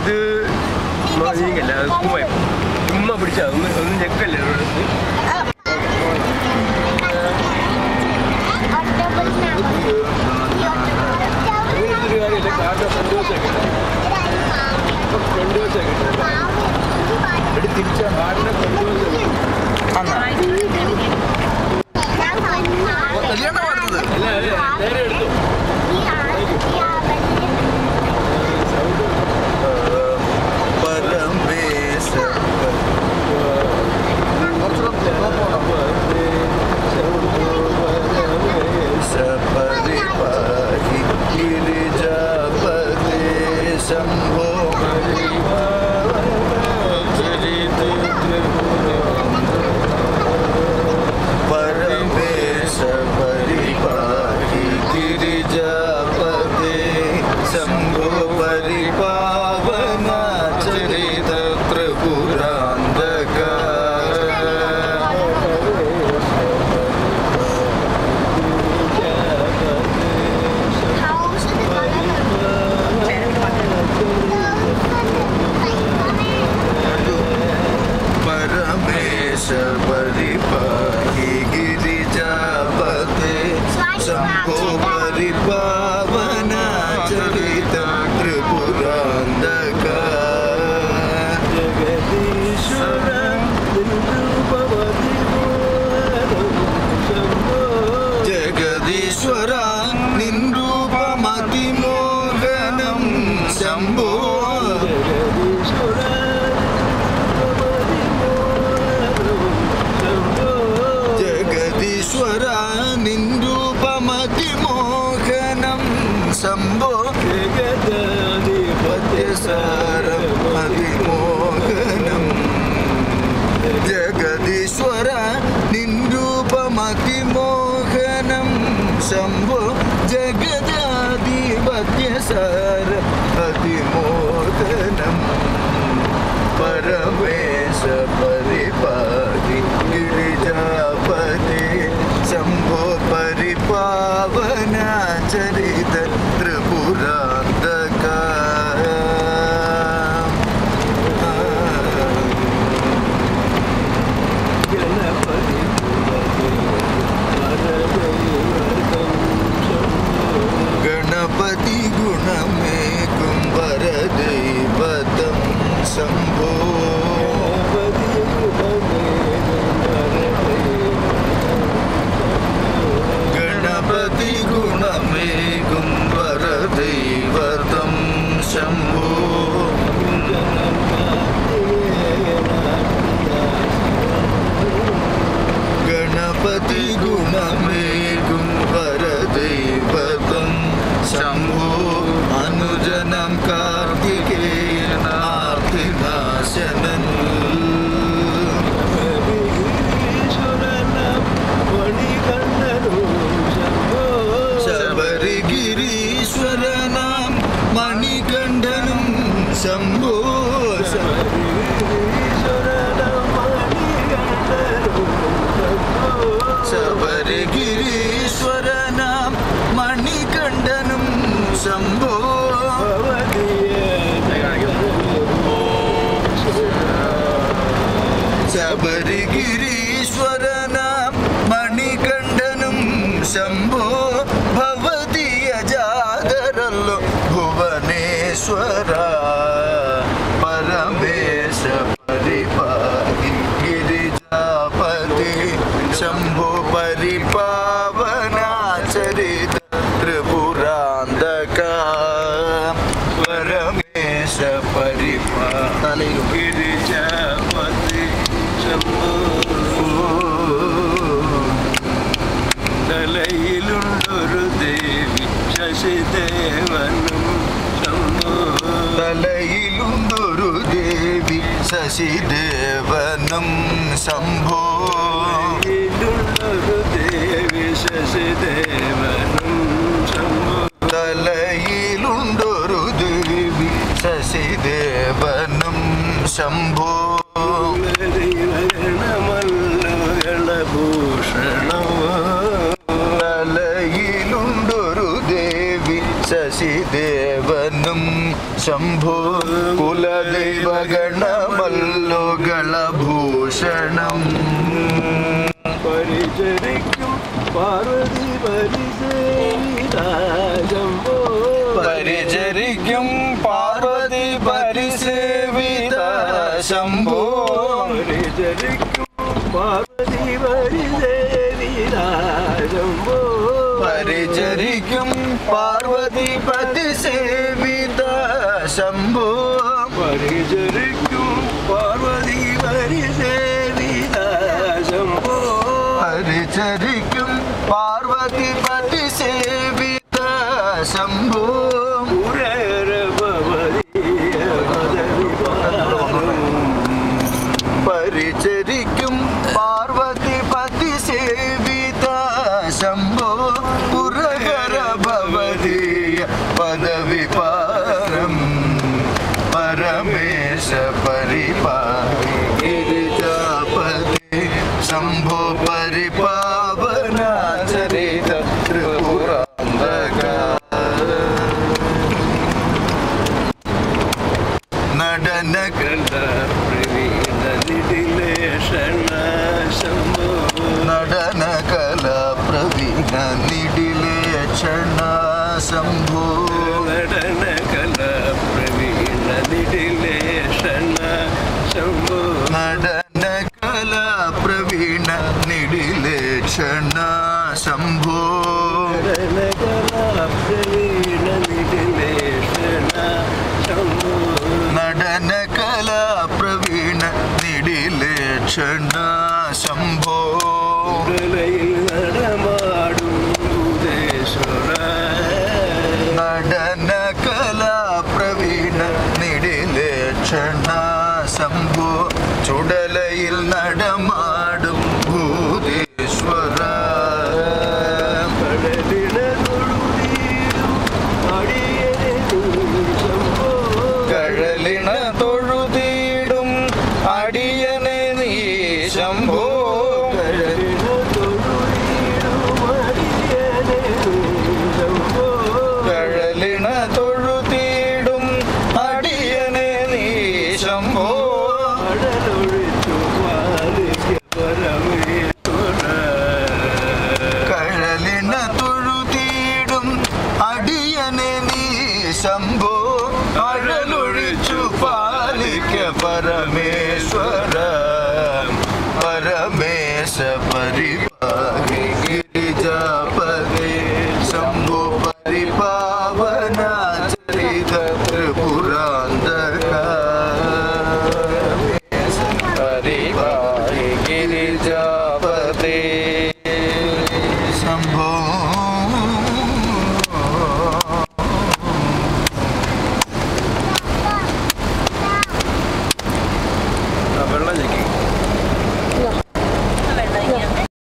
ഇത് നീങ്ങല്ല അത് പോയി ചുമ്മാ പിടിച്ചാ ഒന്ന് ഒന്ന് ഞെക്കല്ലേ ഇവിടുന്ന് शबरिपा गिरिजा पते बरी परिपा शम्भो जगजादिप्य सर परमेश परि contigo, mami. శంభో శబరిగిరీశ్వరన మణికండనం శంభో భవతి అజాగరలో భువనేశ్వరా. ശശിദേവനും തലയിലുണ്ടൊരു ദേവി ശശിദേവനും ശംഭോ. ദേവി ശശിദേവ ശശിദേവനും ശംഭു കുലദൈവഗണമല്ലുകളഭൂഷണം പരിചരിക്കും പാർവതി പരിചരിതാജംബോ പരിചരിക്കും പാർവതി പരിസേവിത ശംഭോ പരിചരിക്കും പാർവതി പരിസേവിതാജംബോ हरिजरिकं शंभु। शम्भो हरिजरिकम् रमेश परिपावी गिरिजापती परिपावना परिपावनाचरित त्रिपुरांधका नडन நடன கலா பிரவீண நிடிலேஷண ಶಂಭೋ நடன கலா பிரவீண நிடிலேஷண ಶಂಭೋ शंभो कर सपरिवार